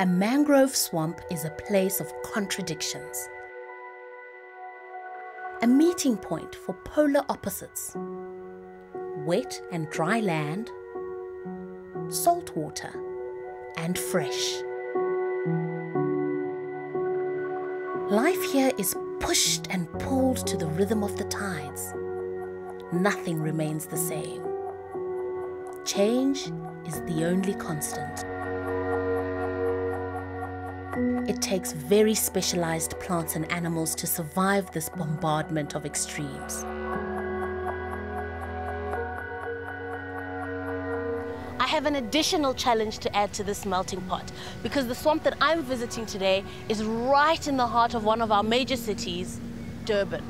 A mangrove swamp is a place of contradictions. A meeting point for polar opposites. Wet and dry land, salt water, and fresh. Life here is pushed and pulled to the rhythm of the tides. Nothing remains the same. Change is the only constant. It takes very specialized plants and animals to survive this bombardment of extremes. I have an additional challenge to add to this melting pot because the swamp that I'm visiting today is right in the heart of one of our major cities, Durban.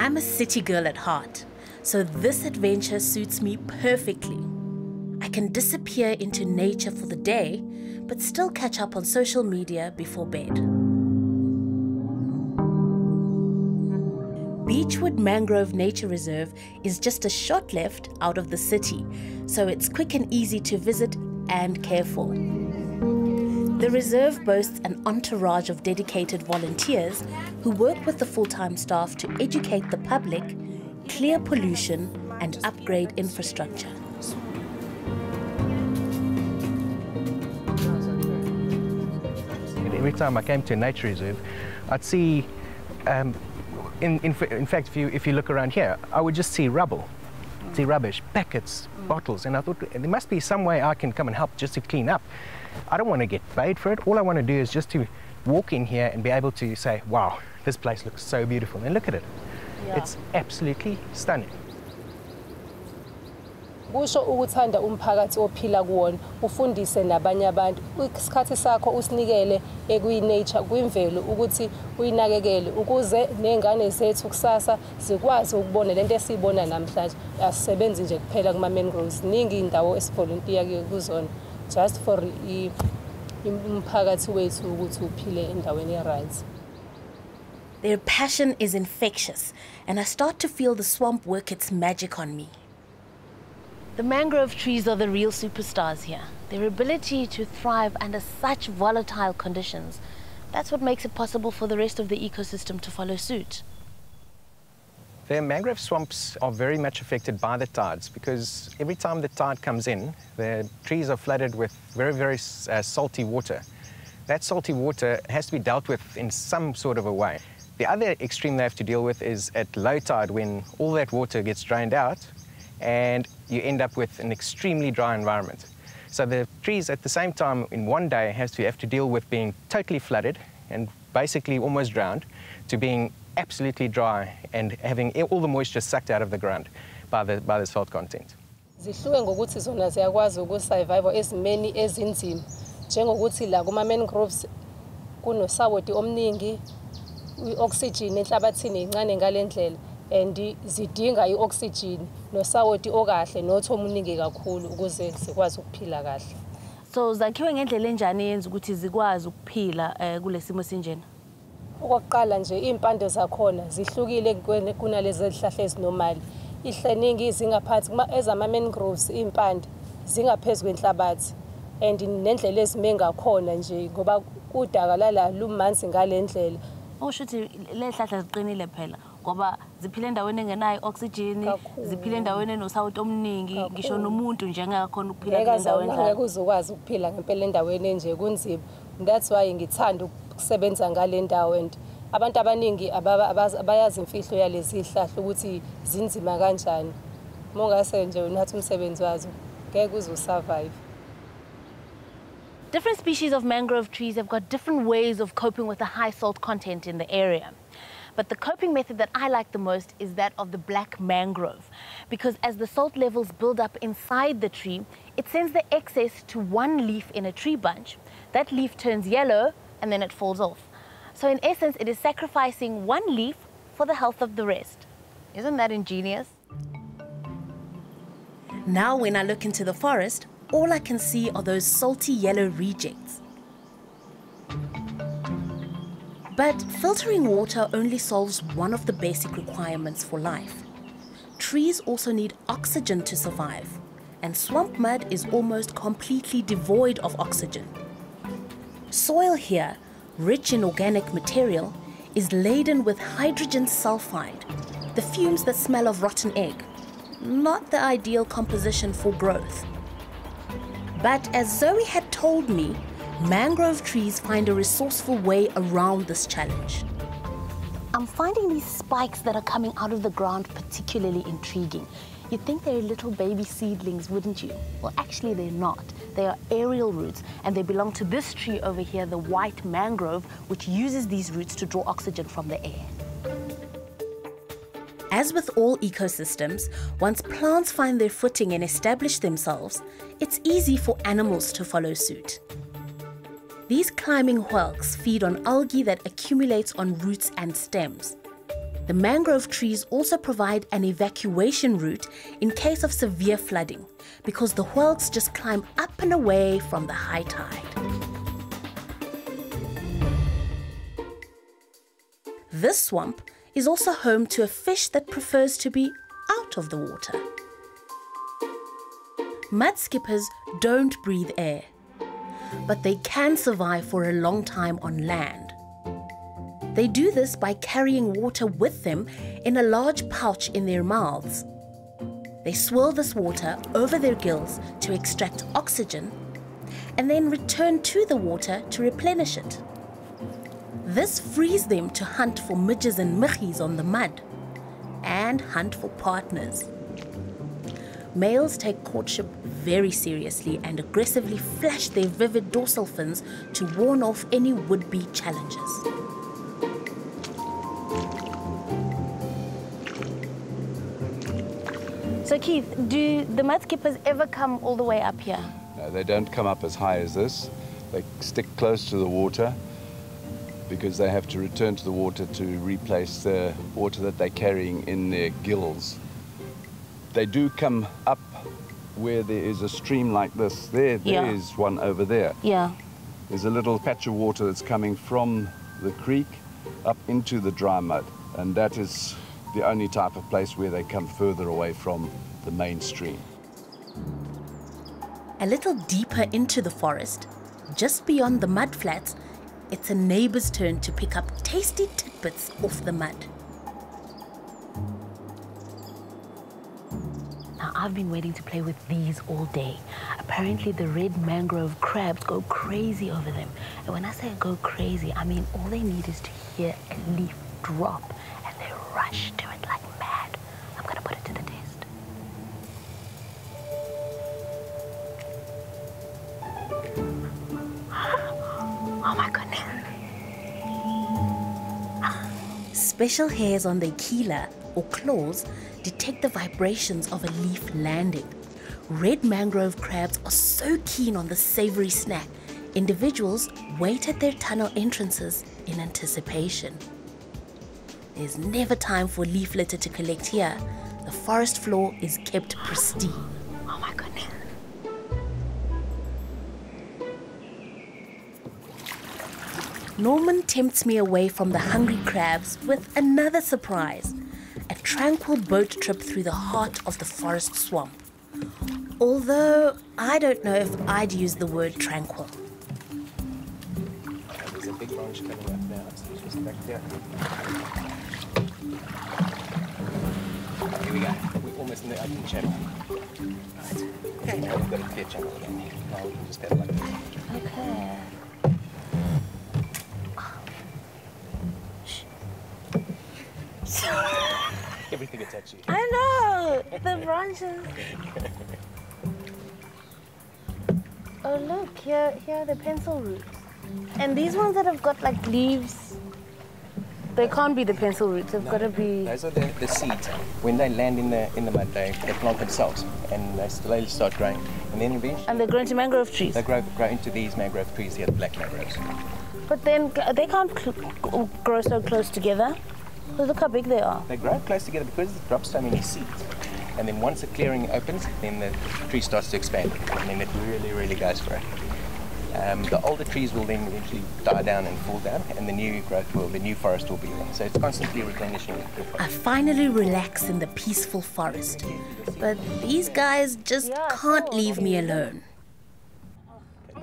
I'm a city girl at heart, so this adventure suits me perfectly. I can disappear into nature for the day, but still catch up on social media before bed. Beachwood Mangrove Nature Reserve is just a short left out of the city, so it's quick and easy to visit and care for. The reserve boasts an entourage of dedicated volunteers who work with the full-time staff to educate the public, clear pollution and upgrade infrastructure. Every time I came to a nature reserve, I'd see, um, in, in, in, fact, if you, if you look around here, I would just see rubble, see rubbish, packets, bottles, and I thought there must be some way I can come and help just to clean up. I don't want to get paid for it. All I want to do is just to walk in here and be able to say, wow, this place looks so beautiful. And look at it. Yeah. It's absolutely stunning. kusho ukuthanda umphakathi ophila kuwona ufundise nabanye abantu isikhathi sakho usinikele ekuyi-nature kwimvelo ukuthi uyinakekele ukuze ney'ngane zethu kusasa zikwazi ukubona lento esiyibona namhlanje asisebenzi nje kuphela kuma-mangroves ziningi iy'ndawo esivolontiya kuzona just for umphakathi wethu ukuthi uphile endaweni e-right Their passion is infectious, and I start to feel the swamp work its magic on me. The mangrove trees are the real superstars here. Their ability to thrive under such volatile conditions, that's what makes it possible for the rest of the ecosystem to follow suit. The mangrove swamps are very much affected by the tides because every time the tide comes in, the trees are flooded with very, very uh, salty water. That salty water has to be dealt with in some sort of a way. The other extreme they have to deal with is at low tide when all that water gets drained out and you end up with an extremely dry environment. So the trees at the same time in one day has to have to deal with being totally flooded and basically almost drowned to being absolutely dry and having all the moisture sucked out of the ground by the, by the salt content. zihluke ngokuthi zona ziyakwazi ukusurvive ezimeni ezinzima njengokuthi la kuma-mangroves kunosawoti omningi i-oxygen enhlabathini incane ngale ndlela and zidinga i-oxygen nosawoti okahle nothi omuningi kakhulu ukuze zikwazi ukuphila kahle. So zakhiwe ngendlela enjani yenza ukuthi zikwazi ukuphila um kule simo sinjena okokuqala nje iy'mpande zakhona zihlukile kunalezi zihlahla ezinomali. Ihleningi zingaphansi ezama-mangroves iy'mpande zingaphezu kwenhlabathi and nendlela ezime ngakhona nje ngoba udaka lala lumanzi ngale ndlela. Okusho ukuthi le hlahla ziqinile phela ngoba ziphila endaweni engenayo i-oxygen ziphila endaweni enosawuti omningi ngisho nomuntu nje engakhona ukuphila ndawo ngeke uzokwazi ukuphila ngempela endaweni enje kunzima. That's why ngithanda ukusebenza ngale ndawo and abantu abaningi abayazi imfihlo yalezi hlahla ukuthi zinzima kanjani. Uma ungase nje unathi umsebenzi wazo ngeke uze usurvive. Different species of mangrove trees have got different ways of coping with the high salt content in the area. But the coping method that I like the most is that of the black mangrove, because as the salt levels build up inside the tree, it sends the excess to one leaf in a tree bunch. That leaf turns yellow and then it falls off. So in essence, it is sacrificing one leaf for the health of the rest. Isn't that ingenious? Now when I look into the forest, all I can see are those salty yellow rejects. But filtering water only solves one of the basic requirements for life. trees also need oxygen to survive, and swamp mud is almost completely devoid of oxygen. Soil here, rich in organic material, is laden with hydrogen sulfide, the fumes that smell of rotten egg. Not the ideal composition for growth. But as Zoe had told me, mangrove trees find a resourceful way around this challenge. I'm finding these spikes that are coming out of the ground particularly intriguing. You'd think they're little baby seedlings, wouldn't you? Well, actually, they're not. They are aerial roots, and they belong to this tree over here, the white mangrove, which uses these roots to draw oxygen from the air. As with all ecosystems, once plants find their footing and establish themselves, it's easy for animals to follow suit. These climbing whelks feed on algae that accumulates on roots and stems. The mangrove trees also provide an evacuation route in case of severe flooding because the whelks just climb up and away from the high tide. This swamp is also home to a fish that prefers to be out of the water. Mud skippers don't breathe air, but they can survive for a long time on land. They do this by carrying water with them in a large pouch in their mouths. They swirl this water over their gills to extract oxygen and then return to the water to replenish it. This frees them to hunt for midges and michis on the mud and hunt for partners. Males take courtship very seriously and aggressively flash their vivid dorsal fins to warn off any would be challengers. So, Keith, do the mudskippers ever come all the way up here? No, they don't come up as high as this. They stick close to the water because they have to return to the water to replace the water that they're carrying in their gills. They do come up where there is a stream like this. There, there Yeah. is one over there. Yeah. There's a little patch of water that's coming from the creek up into the dry mud, and that is the only type of place where they come further away from the main stream. A little deeper into the forest, just beyond the mud flats, it's a neighbor's turn to pick up tasty tidbits off the mud. Now, I've been waiting to play with these all day. Apparently, the red mangrove crabs go crazy over them. And when I say go crazy, I mean all they need is to hear a leaf drop and they rush Special hairs on their chela or claws detect the vibrations of a leaf landing. Red mangrove crabs are so keen on the savory snack, individuals wait at their tunnel entrances in anticipation. There's never time for leaf litter to collect here. The forest floor is kept pristine. Norman tempts me away from the hungry crabs with another surprise a tranquil boat trip through the heart of the forest swamp. Although I don't know if I'd use the word tranquil. There's a big branch coming up now. It's just back there. Here we go. We're almost in the open channel. Right. Okay. Now we've got a clear channel again. Now we can just pedal like this. Okay. Everything at you. I know the branches. Oh look, here here are the pencil roots. And these ones that have got like leaves, they can't be the pencil roots. They've got to be. Those are the, the seeds. When they land in the in the mud, they, they plant themselves and they slowly start growing. And then eventually And they grow into mangrove trees. they grow, grow into these mangrove trees here, the black mangroves. But then they can't cl- grow so close together. Look how big they are. They grow close together because it drops so many seeds. And then once the clearing opens, then the tree starts to expand. And then it really, really goes for it. Um, the older trees will then eventually die down and fall down, and the new growth will, the new forest will be there. So it's constantly replenishing. the forest. I finally relax in the peaceful forest. But these guys just can't leave me alone.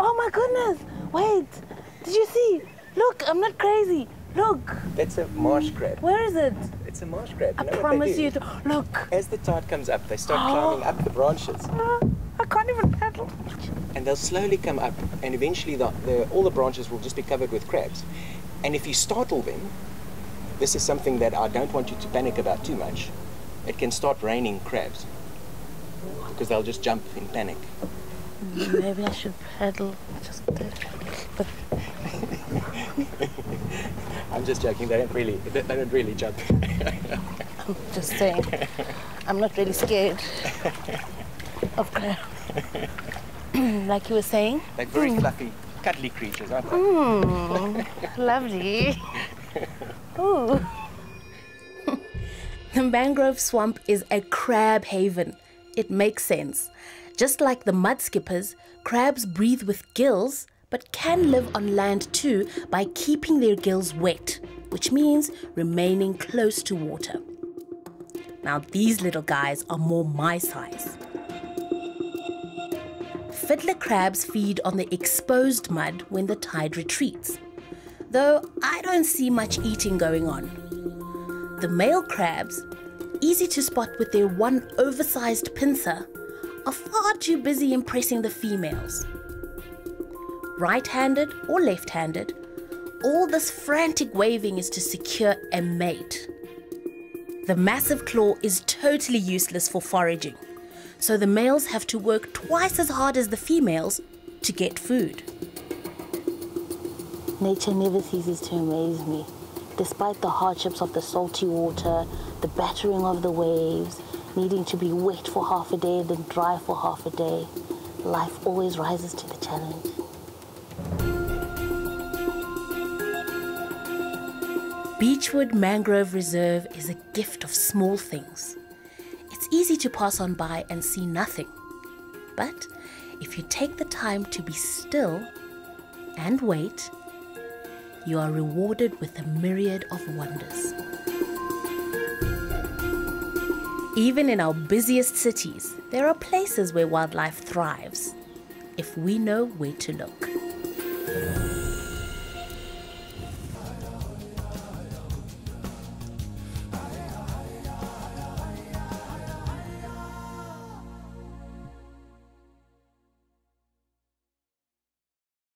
Oh my goodness! Wait, did you see? Look, I'm not crazy. Look, That's a marsh crab. where is it? It's a marsh crab. I You know promise you. To, look, As the tide comes up, they start climbing up the branches, uh, I can't even paddle. and they'll slowly come up, and eventually the, the, all the branches will just be covered with crabs. And if you startle them, this is something that I don't want you to panic about too much. It can start raining crabs because they'll just jump in panic. Maybe I should paddle just a. But I'm just joking. They don't really. They don't really jump. I'm just saying, I'm not really scared of crab. like you were saying, They're very mm. fluffy, cuddly creatures, aren't they? Mm, lovely. Ooh. The mangrove swamp is a crab haven. It makes sense. Just like the mud skippers, crabs breathe with gills but can live on land too by keeping their gills wet, which means remaining close to water. Now, these little guys are more my size. Fiddler crabs feed on the exposed mud when the tide retreats, though I don't see much eating going on. The male crabs, easy to spot with their one oversized pincer, are far too busy impressing the females. Right handed or left handed, all this frantic waving is to secure a mate. The massive claw is totally useless for foraging, so the males have to work twice as hard as the females to get food. Nature never ceases to amaze me. Despite the hardships of the salty water, the battering of the waves, needing to be wet for half a day, then dry for half a day, life always rises to the challenge. Beachwood Mangrove Reserve is a gift of small things. It's easy to pass on by and see nothing. But if you take the time to be still and wait, you are rewarded with a myriad of wonders. Even in our busiest cities, there are places where wildlife thrives if we know where to look.